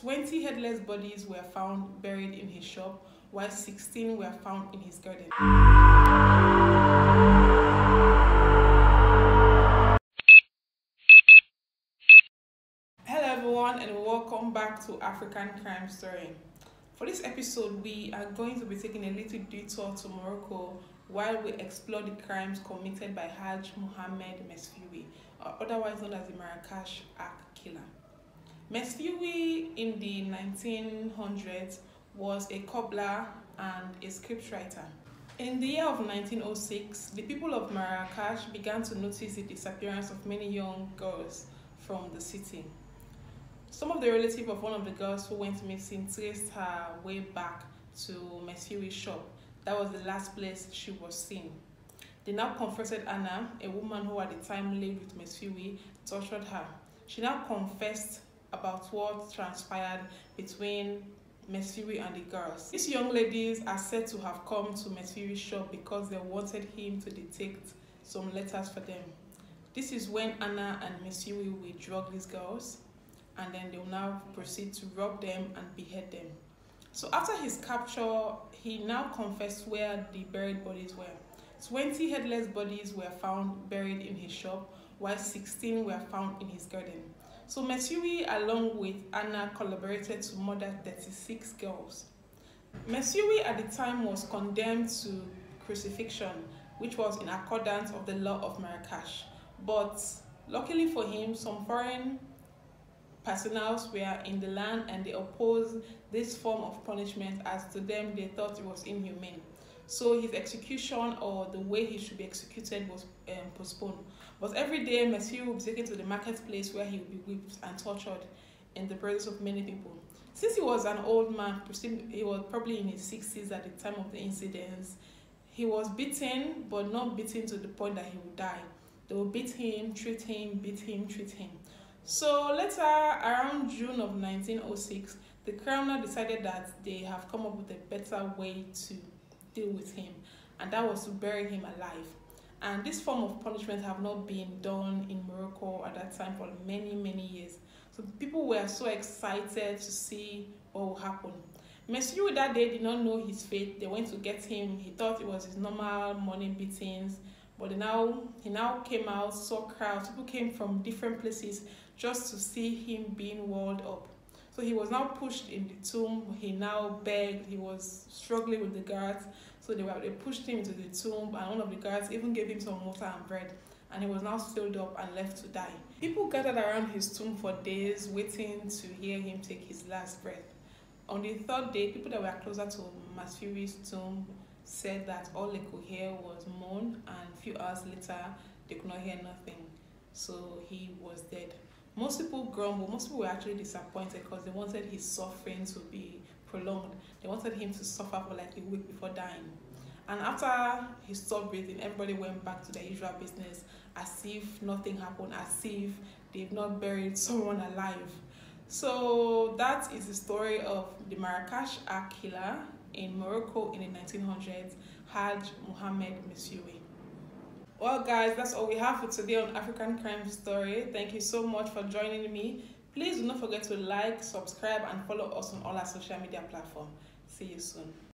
20 headless bodies were found buried in his shop, while 16 were found in his garden. Hello everyone and welcome back to African Crime Story. For this episode, we are going to be taking a little detour to Morocco while we explore the crimes committed by Hadj Mohammed Mesfewi, otherwise known as the Marrakesh Ark Killer. Mesfewi in the 1900s was a cobbler and a scriptwriter. In the year of 1906, the people of Marrakesh began to notice the disappearance of many young girls from the city. Some of the relatives of one of the girls who went missing traced her way back to Mesfewi's shop. That was the last place she was seen. They now confronted Anna, a woman who at the time lived with Mesfewi, tortured her. She now confessed about what transpired between Mesfewi and the girls. These young ladies are said to have come to Mesfewi's shop because they wanted him to detect some letters for them. This is when Anna and Mesfewi will drug these girls and then they will now proceed to rob them and behead them. So after his capture, he now confessed where the buried bodies were. 20 headless bodies were found buried in his shop, while 16 were found in his garden. So Mesfewi, along with Anna, collaborated to murder 36 girls. Mesfewi at the time was condemned to crucifixion, which was in accordance of the law of Marrakesh. But luckily for him, some foreign personnel were in the land and they opposed this form of punishment as to them they thought it was inhumane. So his execution or the way he should be executed was um, postponed. But every day, Mesfewi would be taken to the marketplace where he would be whipped and tortured in the presence of many people. Since he was an old man, he was probably in his 60s at the time of the incidents, he was beaten, but not beaten to the point that he would die. They would beat him, treat him, beat him, treat him. So later, around June of 1906, the criminal decided that they have come up with a better way to deal with him, and that was to bury him alive. And this form of punishment have not been done in Morocco at that time for many, many years. So people were so excited to see what will happen. Mesfewi that day did not know his fate. They went to get him. He thought it was his normal morning beatings. But now he now came out, saw crowds. People came from different places just to see him being walled up. So he was now pushed in the tomb. He now begged. He was struggling with the guards. So they were they pushed him into the tomb, and one of the guards even gave him some water and bread. And he was now sealed up and left to die. People gathered around his tomb for days, waiting to hear him take his last breath. On the third day, people that were closer to Mesfewi's tomb said that all they could hear was moan, and a few hours later, they could not hear nothing. So he was dead. Most people grumbled, most people were actually disappointed because they wanted his suffering to be prolonged. They wanted him to suffer for like a week before dying. And after he stopped breathing, everybody went back to their usual business as if nothing happened, as if they've not buried someone alive. So that is the story of the Marrakesh killer in Morocco in the 1900s, Hadj Mohammed Mesfewi. Well, guys, that's all we have for today on African Crime Story. Thank you so much for joining me. Please do not forget to like, subscribe, and follow us on all our social media platforms. See you soon.